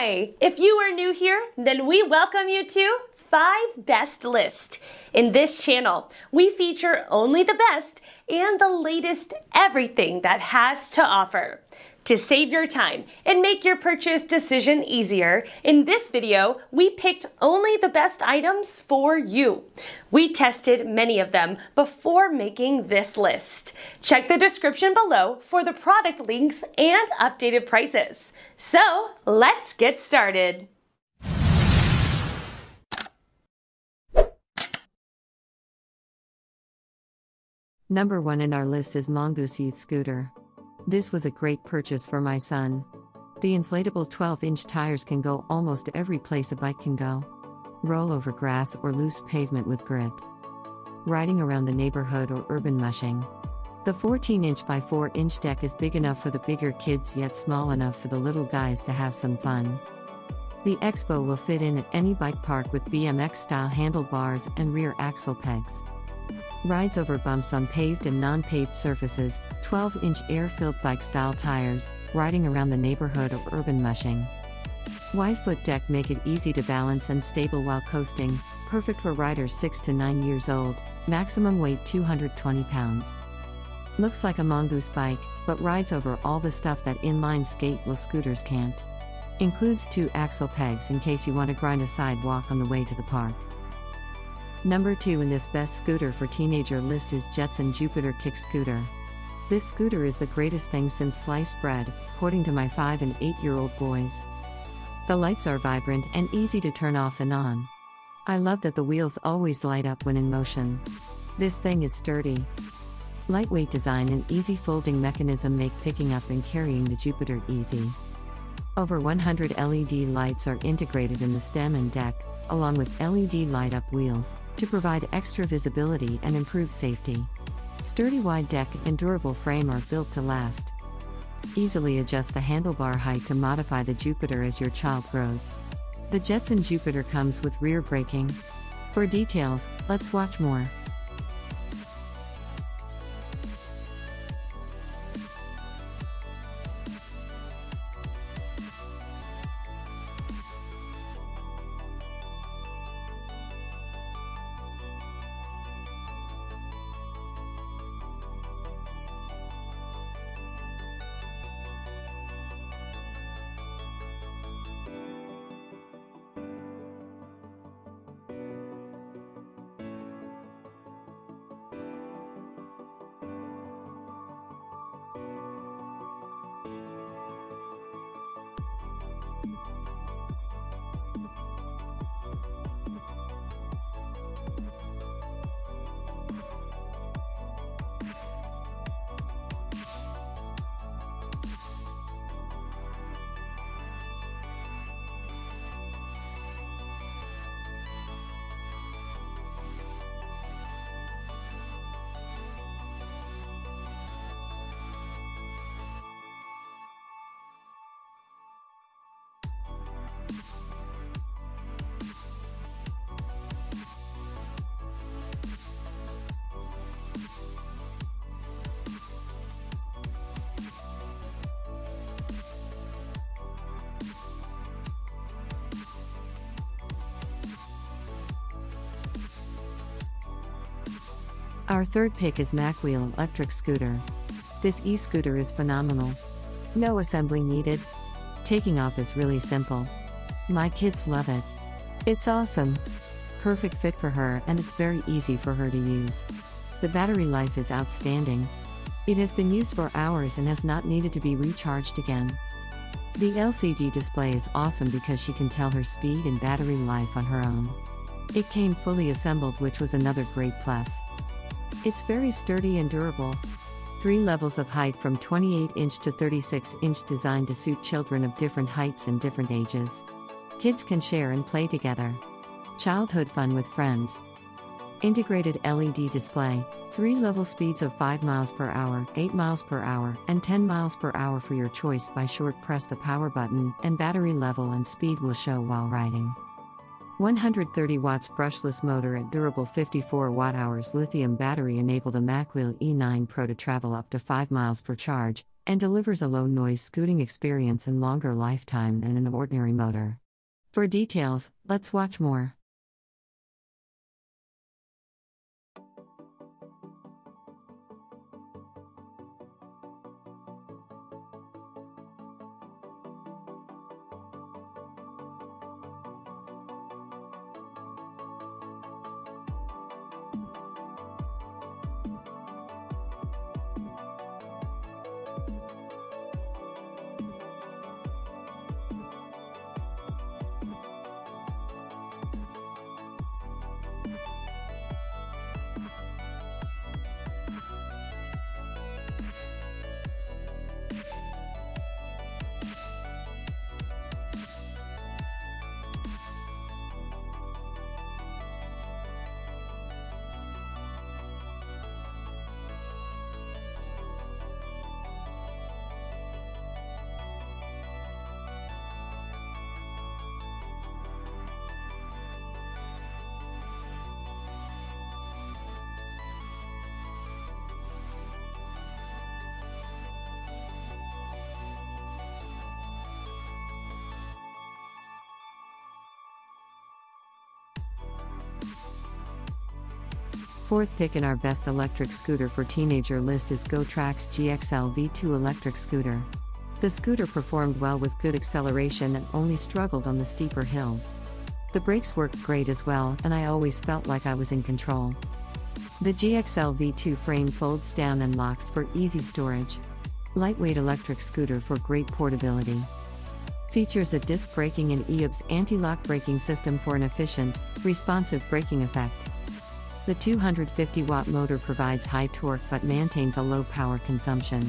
Hi! If you are new here, then we welcome you to 5 Best List. In this channel, we feature only the best and the latest everything that has to offer. To save your time and make your purchase decision easier, in this video, we picked only the best items for you. We tested many of them before making this list. Check the description below for the product links and updated prices. So, let's get started. Number one in our list is Mongoose Youth Scooter. This was a great purchase for my son. The inflatable 12 inch tires can go almost every place a bike can go. Roll over grass or loose pavement with grip. Riding around the neighborhood or urban mushing. The 14 inch by 4 inch deck is big enough for the bigger kids yet small enough for the little guys to have some fun. The Expo will fit in at any bike park with BMX style handlebars and rear axle pegs. Rides over bumps on paved and non paved surfaces, 12 inch air filled bike style tires, riding around the neighborhood or urban mushing. Y foot deck make it easy to balance and stable while coasting, perfect for riders 6 to 9 years old, maximum weight 220 pounds. Looks like a mongoose bike, but rides over all the stuff that inline skate will scooters can't. Includes two axle pegs in case you want to grind a sidewalk on the way to the park. Number 2 in this best scooter for teenager list is Jetson Jupiter Kick Scooter. This scooter is the greatest thing since sliced bread, according to my 5 and 8 year old boys. The lights are vibrant and easy to turn off and on. I love that the wheels always light up when in motion. This thing is sturdy. Lightweight design and easy folding mechanism make picking up and carrying the Jupiter easy. Over 100 LED lights are integrated in the stem and deck, along with LED light up wheels, to provide extra visibility and improve safety. Sturdy wide deck and durable frame are built to last. Easily adjust the handlebar height to modify the Jupiter as your child grows. The Jetson Jupiter comes with rear braking. For details, let's watch more. Our third pick is Macwheel Electric Scooter. This e scooter is phenomenal. No assembly needed. Taking off is really simple. My kids love it. It's awesome. Perfect fit for her, and it's very easy for her to use. The battery life is outstanding. It has been used for hours and has not needed to be recharged again. The LCD display is awesome because she can tell her speed and battery life on her own. It came fully assembled, which was another great plus. It's very sturdy and durable. Three levels of height from 28 inch to 36 inch designed to suit children of different heights and different ages. Kids can share and play together. Childhood fun with friends. Integrated LED display, three level speeds of 5 miles per hour, 8 miles per hour, and 10 miles per hour for your choice by short press the power button, and battery level and speed will show while riding. 130 watts brushless motor and durable 54 watt-hours lithium battery enable the Macwheel E9 Pro to travel up to 5 miles per charge, and delivers a low noise scooting experience and longer lifetime than an ordinary motor. For details, let's watch more. Fourth pick in our best electric scooter for teenager list is GoTrax GXL V2 electric scooter. The scooter performed well with good acceleration and only struggled on the steeper hills. The brakes worked great as well, and I always felt like I was in control. The GXL V2 frame folds down and locks for easy storage. Lightweight electric scooter for great portability. Features a disc braking and EOBS anti lock braking system for an efficient, responsive braking effect. The 250 watt motor provides high torque but maintains a low power consumption.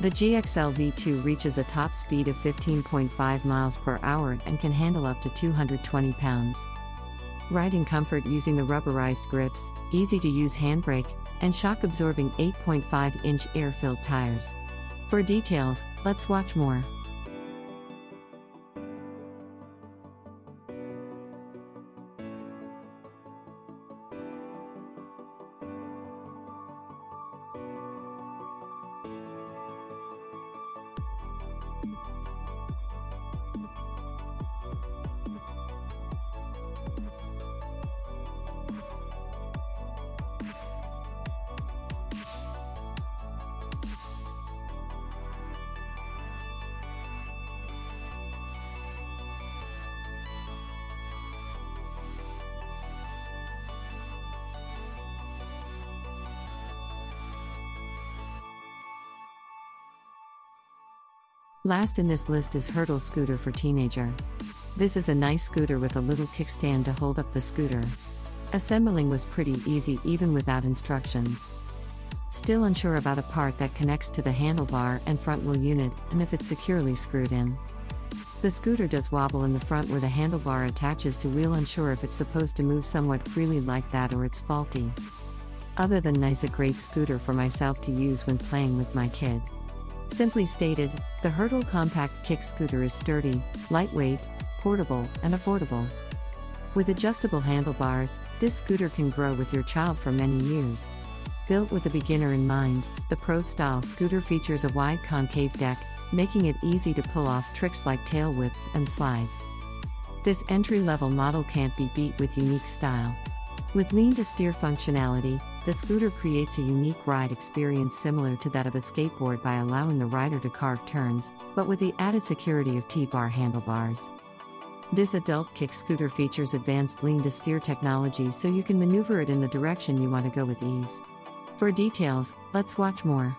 The GXL V2 reaches a top speed of 15.5 miles per hour and can handle up to 220 pounds. Riding comfort using the rubberized grips, easy to use handbrake, and shock absorbing 8.5 inch air filled tires. For details, let's watch more. Last in this list is Hurtle Scooter for Teenager. This is a nice scooter with a little kickstand to hold up the scooter. Assembling was pretty easy even without instructions. Still unsure about a part that connects to the handlebar and front wheel unit and if it's securely screwed in. The scooter does wobble in the front where the handlebar attaches to wheel unsure if it's supposed to move somewhat freely like that or it's faulty. Other than nice a great scooter for myself to use when playing with my kid. Simply stated, the Hurtle Compact Kick Scooter is sturdy, lightweight, portable, and affordable. With adjustable handlebars, this scooter can grow with your child for many years. Built with a beginner in mind, the Pro Style scooter features a wide concave deck, making it easy to pull off tricks like tail whips and slides. This entry level model can't be beat with unique style. With lean to steer functionality, the scooter creates a unique ride experience similar to that of a skateboard by allowing the rider to carve turns, but with the added security of T bar handlebars. This adult kick scooter features advanced lean to steer technology so you can maneuver it in the direction you want to go with ease. For details, let's watch more.